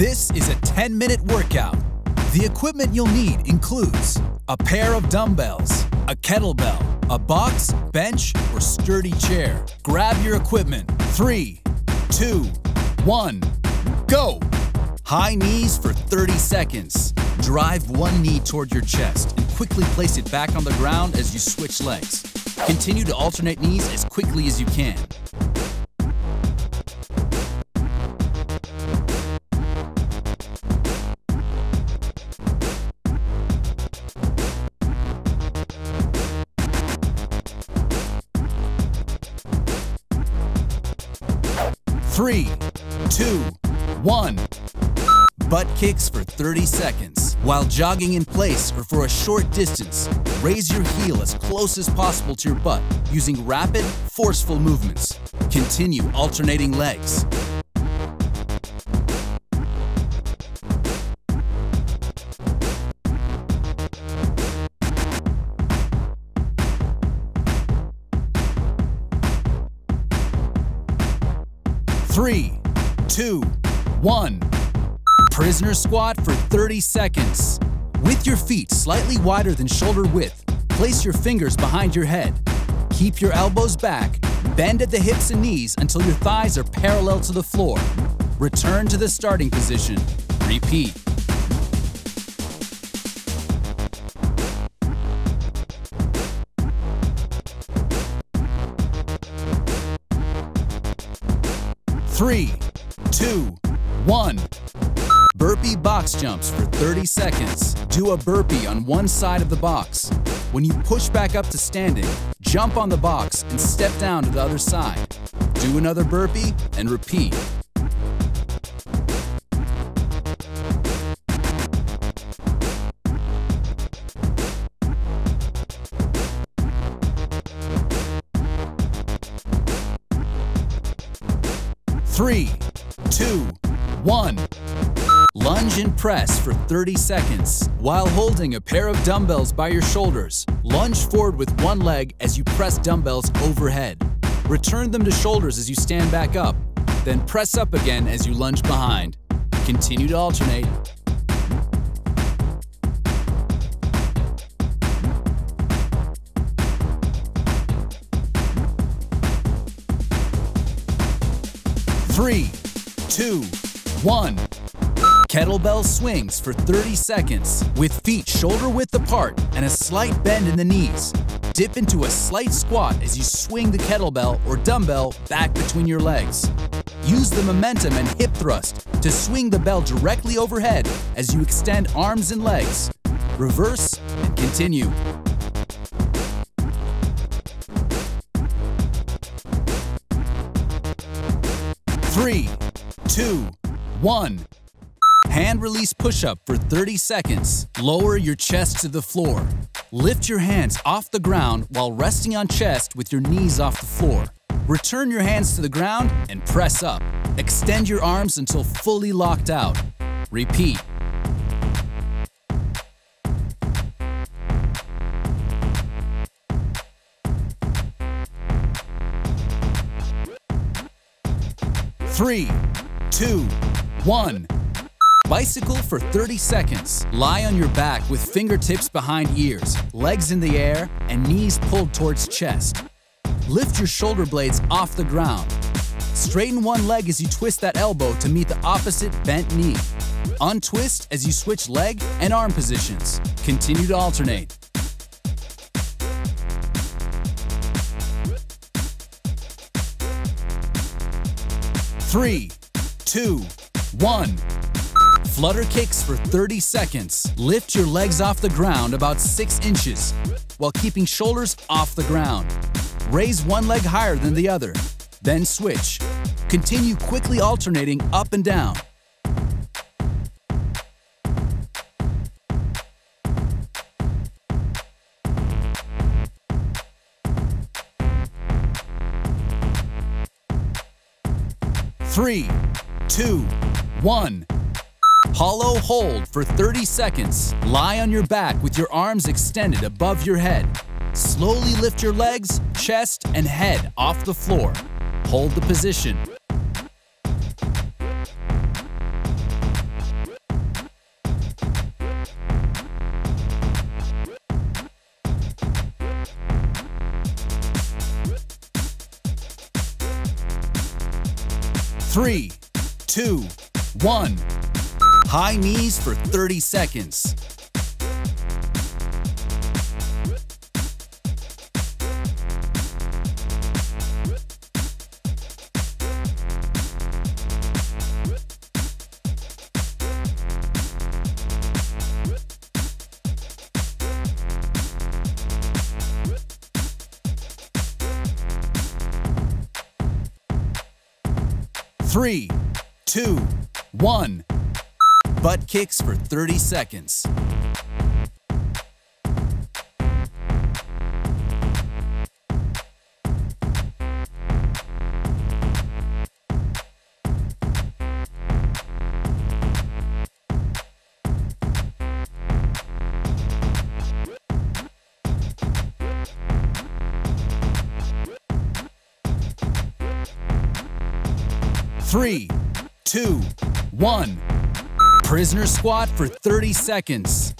This is a 10 minute workout. The equipment you'll need includes a pair of dumbbells, a kettlebell, a box, bench, or sturdy chair. Grab your equipment. Three, two, one, go! High knees for 30 seconds. Drive one knee toward your chest and quickly place it back on the ground as you switch legs. Continue to alternate knees as quickly as you can. Three, two, one. Butt kicks for 30 seconds. While jogging in place or for a short distance, raise your heel as close as possible to your butt using rapid, forceful movements. Continue alternating legs. Three, two, one. Prisoner squat for 30 seconds. With your feet slightly wider than shoulder width, place your fingers behind your head. Keep your elbows back, bend at the hips and knees until your thighs are parallel to the floor. Return to the starting position. Repeat. Three, two, one. Burpee box jumps for 30 seconds. Do a burpee on one side of the box. When you push back up to standing, jump on the box and step down to the other side. Do another burpee and repeat. Three, two, one. Lunge and press for 30 seconds. While holding a pair of dumbbells by your shoulders, lunge forward with one leg as you press dumbbells overhead. Return them to shoulders as you stand back up, then press up again as you lunge behind. Continue to alternate. Three, two, one. Kettlebell swings for 30 seconds with feet shoulder width apart and a slight bend in the knees. Dip into a slight squat as you swing the kettlebell or dumbbell back between your legs. Use the momentum and hip thrust to swing the bell directly overhead as you extend arms and legs. Reverse and continue. Three, two, one. Hand release push up for 30 seconds. Lower your chest to the floor. Lift your hands off the ground while resting on chest with your knees off the floor. Return your hands to the ground and press up. Extend your arms until fully locked out. Repeat. Three, two, one. Bicycle for 30 seconds. Lie on your back with fingertips behind ears, legs in the air, and knees pulled towards chest. Lift your shoulder blades off the ground. Straighten one leg as you twist that elbow to meet the opposite bent knee. Untwist as you switch leg and arm positions. Continue to alternate. Three, two, one. Flutter kicks for 30 seconds. Lift your legs off the ground about 6 inches while keeping shoulders off the ground. Raise one leg higher than the other, then switch. Continue quickly alternating up and down. Three, two, one. Hollow hold for 30 seconds. Lie on your back with your arms extended above your head. Slowly lift your legs, chest, and head off the floor. Hold the position. Three, two, one. High knees for 30 seconds. Three, two, one. Butt kicks for 30 seconds. Three, two, one. Prisoner squat for 30 seconds.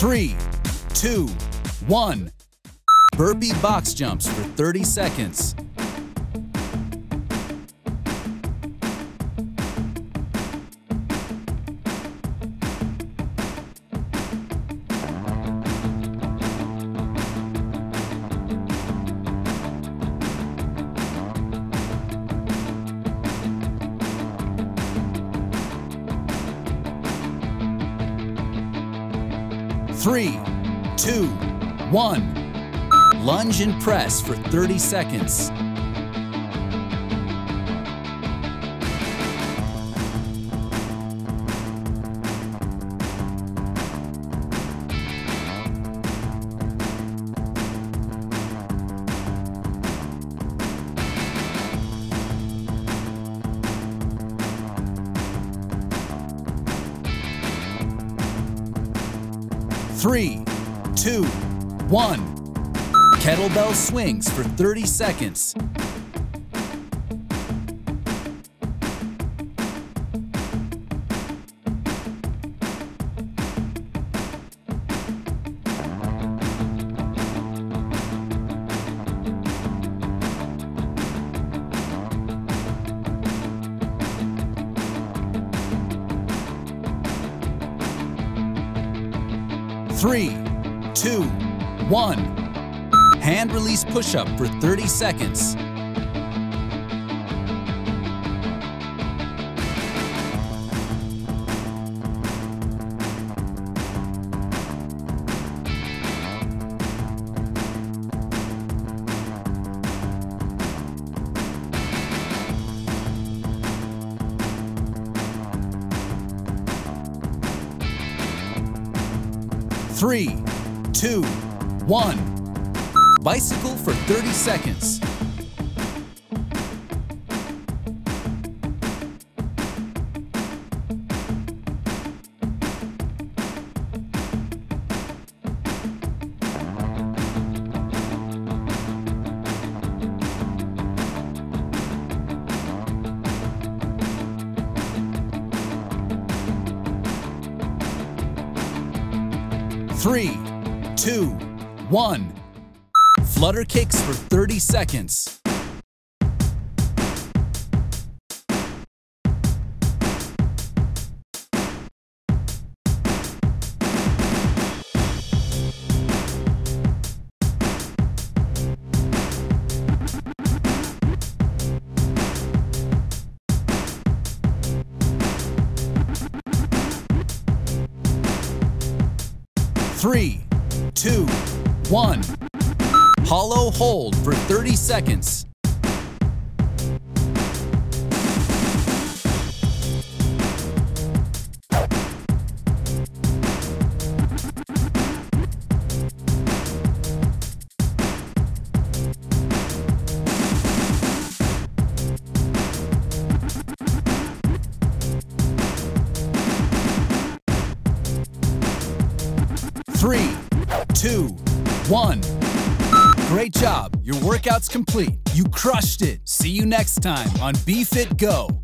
Three, two, one. Burpee box jumps for 30 seconds. Three, two, one. Lunge and press for 30 seconds. Three, two, one. Kettlebell swings for 30 seconds. Three, two, one. Hand release push up for 30 seconds. Three, two, one. Bicycle for 30 seconds. Three, two, one. Flutter kicks for 30 seconds. Three, two, one. Hollow hold for 30 seconds. Three, two, one. Great job. Your workout's complete. You crushed it. See you next time on BeFit Go.